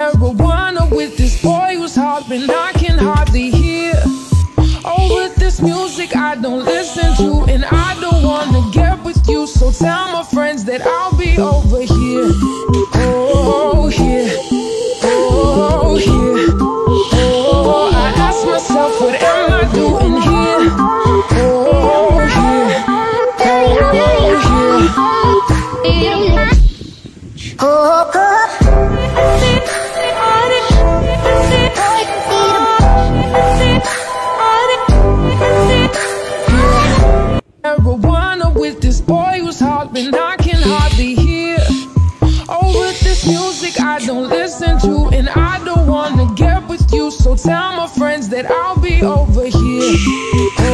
Marijuana with this boy who's hopping, I can hardly hear. Oh, with this music I don't listen to, and I don't wanna get with you. So tell my friends that I'll be over here. Oh, here. Oh, here. Oh, I ask myself, what am I doing here? Oh, here. Oh, here. Oh, oh. Marijuana with this boy who's hopping, I can hardly hear. Oh, with this music I don't listen to, and I don't wanna get with you. So tell my friends that I'll be over here.